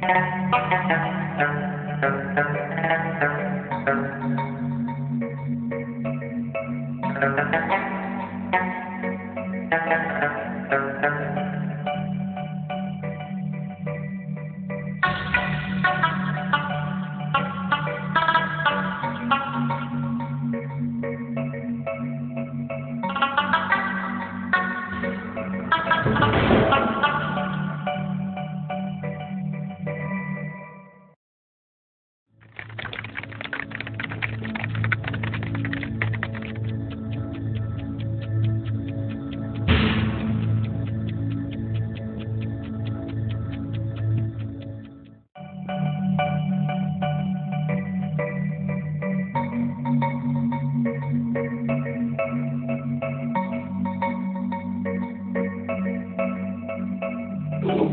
Thank you.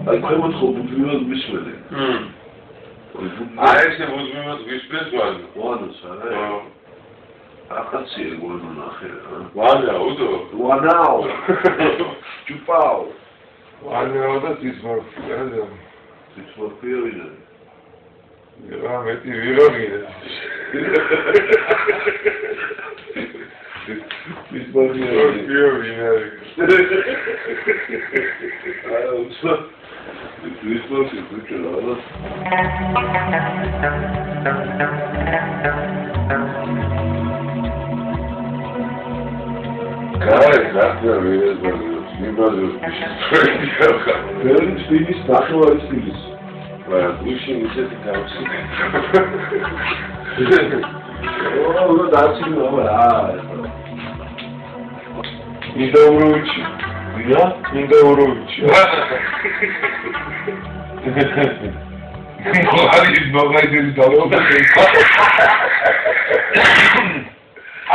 აი ქვემოთ ხო ბუდმივად მისმენე. ჰმ. აი ესე ბუდმივად მისმენს ვარ. ვანოს არა? ხო. ახაცია გულო ნახე რა. ვანა უდო. ვანაო. ჩუპაო. ვანა და ძისმორფია და ძისმორფია ვიდა. რა მეტი ვიღამია. ძისმორფია ვიღამია. აა უსა ძისმორფია ბიჭო რა. კაი, ზარდა ვიღებია. ნიბაზოს ფიშა. ბევრი სტილის ნახევარი სტილის. რა, გუშინ ისეთი გავსი. ო, რა დაცინო რა. ინდაუროვიჩი. ვიდა? ინდაუროვიჩი. არის მოგაიდები დავა.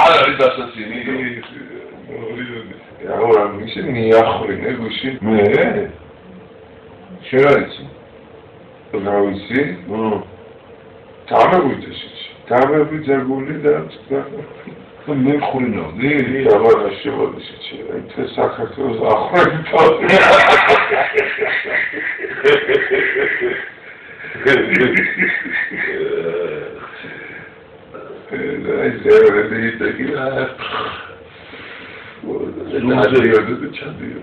არა, ის ასაცინი. რა, ისე მიახრინე გუში. მე? შეიძლება რა ვიცი? ნუ დამეგვიძეს. დამეგვიძებული და ხო მე ხურინავდი? დაბარა შევადის ისე. ეს საქართველოს ახრები და ეს ზერები იტეკილა. ზუმზე ჩადიო.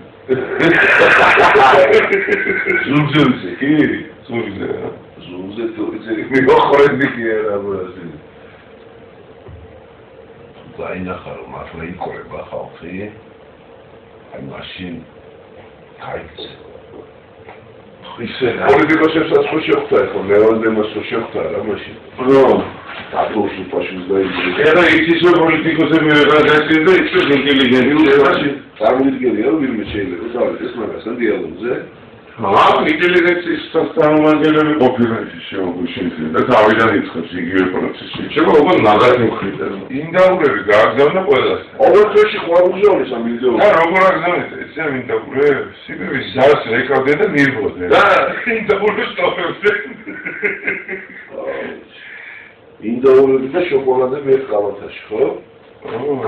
ზუმზე ვიზე კი? ზურგზე რა? ზურგზე თოიძე მიოხრენილია რა ბრაზი დაინახა რომ ახლა იყრება ხალხი. აი მაშინ გაიქცე ისე პოლიტიკოსებსაც ხო შეხვდა ხო ლევანდემას ხო შეხვდა რა მაშინ. რო დატოვში ფაშიზმი და იცის რომ პოლიტიკოსები ვეღარ გასწეს და იცის ინტელიგენტი ლევაში წარმოიდგენია რომ ვინმე შეიძლება დავიდეს მაგასთან დიალოგზე. აა ინტელიგენციის სასწავლებელი ყოფილა შეუგუშინზე და თავიდან იწყებს იგივე პროცესი. შეიძლება უკვე მაგათი მხრიდან. ინდაურები გააგზავნა ყველას. ყოველთვის ყვარულზეონის ამ ვიდეო. და როგორ აგზავნეთ ესე ინდაურები? სიბივის ზარს ეკავდნენ და მირბოდნენ. და ინდაურები სტოპებდნენ. ინდაურები და შოკოლადე მე ყავათაში, ხო?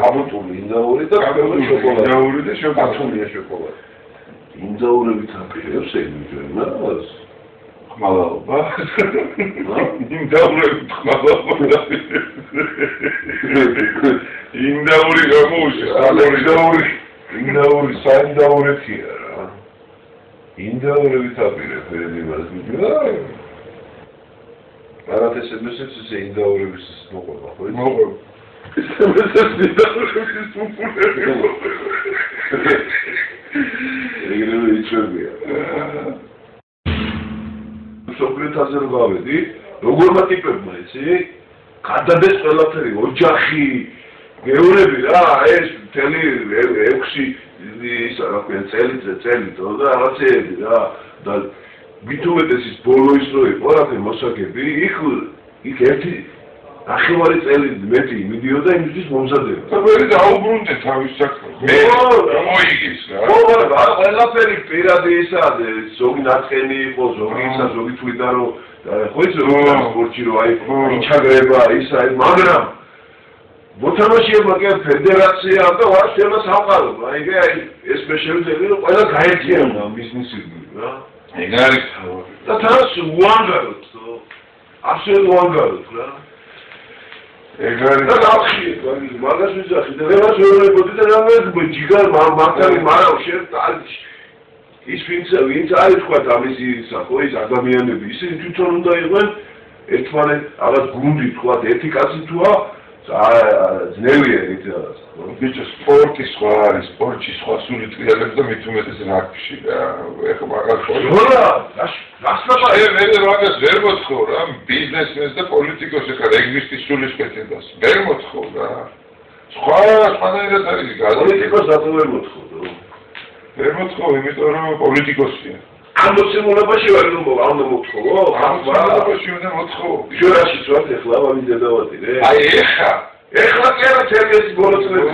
კაბუტული ინდაური და კაბუტული შოკოლადე. ინდაური და შოკოლადე. კაბუტული შოკოლადე. ინდაურები თაფილებს ეგრევს. ხმალაობა. ინდაურები ხმალაობა. ინდაური გამოუშვა, ინდაური ინდაური საინდაურეთია რა. ინდაურები თაფილებს ეგრევს მიჯდა. არათესებსებს ესე ინდაურების მოყვება, ხო? მოყვება. ეს ინდაურების პოპულარია. ეგრევე იჩვენია. სოფლიოთაზე რო გავედი, როგორმა ტიპებმა იცი? გადადეს ყველაფერი, ოჯახი, გეურები რა, ეს მთელი 6 ისა რა ქვია, წელი წელი და რაღაცეები რა და მithumetes ის ბოლო ის რო იყო რა მოსაგები, იქ იქ ერთი ახევარი წელი მეტი მიდიოდა იმისთვის მომზადება. და მე დაუბრუნდე თავის საქმე. მე მოიგის რა. ხო, მაგრამ ყველაფერი პირადი ისა ზოგი ნაცხენი იყო, ზოგი ისა, ზოგი თვითონ რომ ხო ის სპორტში რომ აი იჩაგრება ისა, მაგრამ მოთამაშეებმა კი ფედერაცია და ვარ შემა სამყარო. აი ეს მე შევძელი რომ ყველა გაერთიანდა ბიზნესი რა. ეგ არის თავი. და თავს უანგაროთ, აბსოლუტურად უანგაროთ რა. ეგ არის და გავხიეთ, მაგას ვიზახი და რაღაც ვერებოდი და რაღაც ჯიგარ მართალი მარაო შენ ტალში. ის ვინც ვინც არის თქვა ამის ისა ხო ის ადამიანები ისინი თვითონ უნდა იყვნენ ერთმანეთ რაღაც გუნდი თქვა ერთი კაცი თუა ძნელია რაღაც ბიჭო სპორტი სხვა არის სპორტში სხვა სული ტრიალებს და მით უმეტეს რაგბიში რა ეხლა მაგას ხო რა ე მე მაგას ვერ მოთხოვ რა ბიზნესმენს და პოლიტიკოსს ეხლა რეგბისტის სულის პეტებას ვერ მოთხოვ რა სხვა სხვანაირად არის პოლიტიკოს დაწევ ვერ მოთხოვ ვერ მოთხოვ იმიტომ რომ პოლიტიკოსია ამ მოცემულობაში ვერ უნდა ამ მოთხოვო? ამ მოცემულობაში უნდა მოთხოვო. შორაში ვარ ახლა ამის დედავატირე. აი ეხა, ეხლა კი არა თერგეს ბოლოცნებს.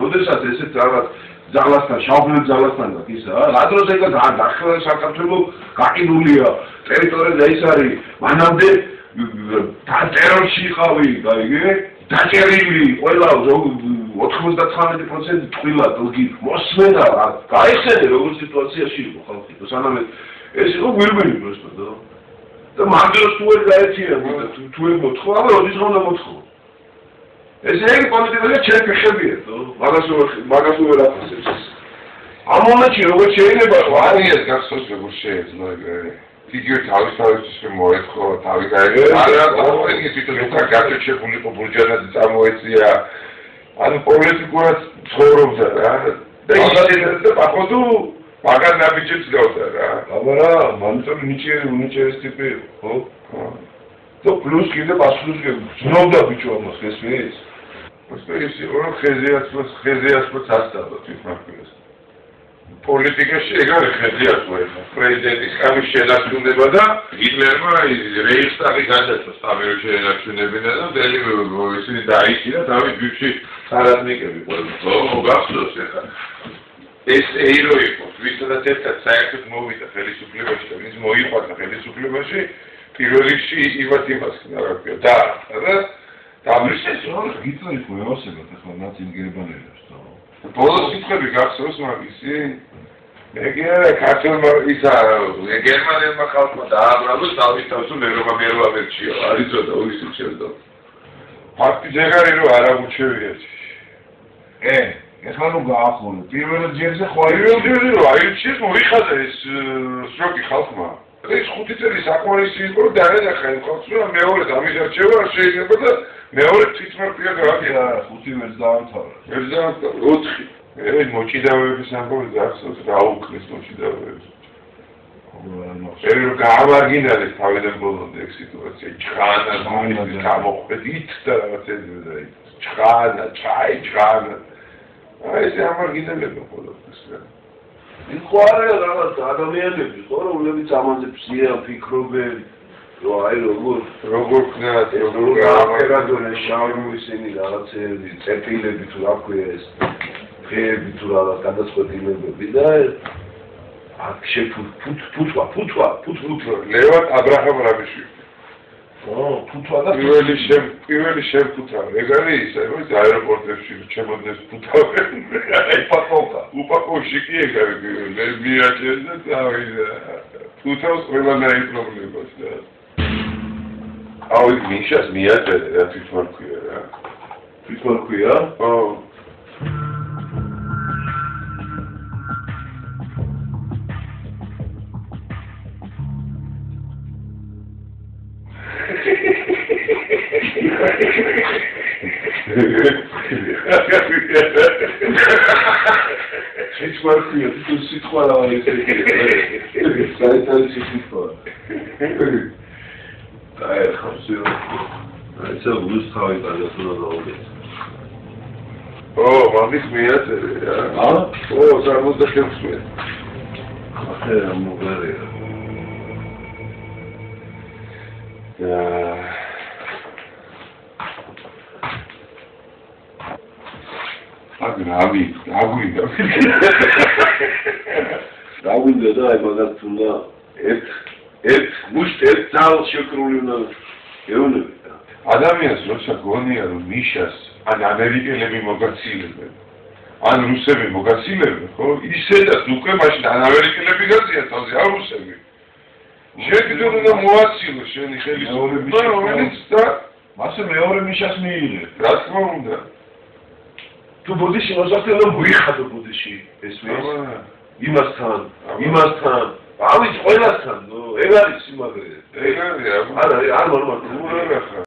როდესაც ესეც რაღაც ძალასთან, შავბლებ ძალასთან და ისა, რა დროს ეგა დაახლოება საქართველოს გაყიდულია ტერიტორიაზე ის არის, მანამდე და ტერორში ხავი, გაიგე? დაჭერილი ყველა 99% ტყილა დოგი მოსმენა რა გაიხსენე როგორ სიტუაციაში იყო ხალხი და სანამ ეს იყო გვირგვინი პროსტო და და მაგდროს თუ ვერ გაეცია თუ თუ ვერ მოთხო აბა როდის უნდა მოთხო ესე იგი პოლიტიკა ჩვენ ფეხებიათ, მაგას მაგას უერაფასებს. ამ მომენტში როგორ შეიძლება ვარიას გასწოს როგორ შეიძლება იგივე თავის თავისთვის მოეწყო თავი გაიგო არა ყოველთვის თვითონ უკან გაჩეჩებულიყო ბურჯანაძე წარმოეწია. ანუ პოლიტიკურად ცხოვრობდა რა. და ისე პახოდუ მაგან ნაბიჯებს გავდა რა. აბა რა მანწო ნიჭიერი უნიჭიერის ტიპი ხო? და პლუს კიდე პასუხი გზნობდა ბიჭო ამას ესმის ეს ის იყო ხეზიას ხეზიას პროცესად თვითონ პოლიტიკაში ეგ არის ხედიათო ეხა. პრეზიდენტის კამის შენარჩუნება და ჰიტლერმა რეიხსტაგი გადაწყვეტა სამერო შენარჩუნებინა და დელი ისინი დაიჭირა თავის ჯგუფში სარაზნიკები ყველა ხო გახსოვს ეხა. ეს ეირო იყო. ვისაც ერთად საერთოდ მოვიდა ხელისუფლებაში და ვინც მოიყვანა ხელისუფლებაში. პირველ რიგში იმათ იმას რა და და დაბრიშეს რომ ხო ევასება ახლა ნაციმ გერმანელებს თო ბოლოს სიტყვები გახსოვს მაგისი. ეგერე ქართულმა ისა გერმანელმა ხალხმა დააბრალოს თავის თავს მერობა მერობა მერჩიო არიწო და უისი ჩერდო ფაქტი ზეგარი რო არ აღუჩევია ე ეხლა ნუ გაახოლე პირველ ჯერზე ხო პირველ ჯერზე რო აირჩიეს მოიხადა ეს სროკი ხალხმა ეს ხუთი წელი საკმარისი იყო და დაერახა იმ ხალხს რომ მეორე ამის არჩევა შეიძლება და მეორე თვითმარტია გააკეთა ხუთი ვერს დაამთავრა. ვერს დაამთავრა ოთხი ეს მოჭიდავეების ამბავი გახსოვს რა უკრის მოჭიდავეებს. ერე გაამარგინალეს თავიდან ბოლომდე ეგ სიტუაცია. ჭხანა მომის გამოყვეთ და რაღაცები და ჭხანა ჩაი ჭხანა აი ეს ამარგინალება ყოველთვის რა იქ ხო არა რაღაც ადამიანები ხო რომლებიც ამაზე ფსია ფიქრობენ რომ აი როგორ როგორ ხნათ როგორ გააკეთებენ შავი ისინი რაღაცეები წერტილები თუ რა ქვია ეს ღები თუ რაღაც გადაწყვეტილებები და აქ შეფუთ ფუთვა ფუთვა ფუთვა ლევან აბრაჰამ რაბიშვილი ო ფუთვა პირველი შენ პირველი შენ ფუთა ეგ არის ისე რომ აეროპორტებში ჩემოდეს ფუთავენ უპაკოვკა უპაკოვში კი ეგ არის მე მიაჭერ და წავიდა ფუთავს ყველანაირ პრობლემას და აუ მიშას მიაწერე რა თვითონ ქვია რა. თვითონ ქვია? ო თვითონ ქვია თვითონ სიტყვა რა არის ეს საერთოდ სიტყვა აი ხავსი აი ეს უს თავი გადასულა დაუგეთ ო მაგის მიაწერე რა ა ო 66 მე ახე მოგარია და აგრავი აგვიდა დაგვიდა და აი მაგას თუნდა ერთ ერთ მუშტ ერთ ძალ შეკრული უნდა ეუნები ადამიანს როცა გონია რომ მიშას ან ამერიკელები მოგაცილებენ ან რუსები მოგაცილებენ, ხო? ისედაც უკვე მაშინ ან ამერიკელები გაზიან თავზე, ან რუსები. შეგდურ და მოაცილო შენი ხელისუფლება, რომელიც და მასე მეორე ნიშას მიიღე. რა თქმა უნდა. თუ ბუდიში მოსახდელო მოიხადო ბუდიში ეს აბა, იმასთან, იმასთან, ავიც ყველასთან, ნუ ეგ არის სიმაგრე. ეგ არის, არა, არ ხარ?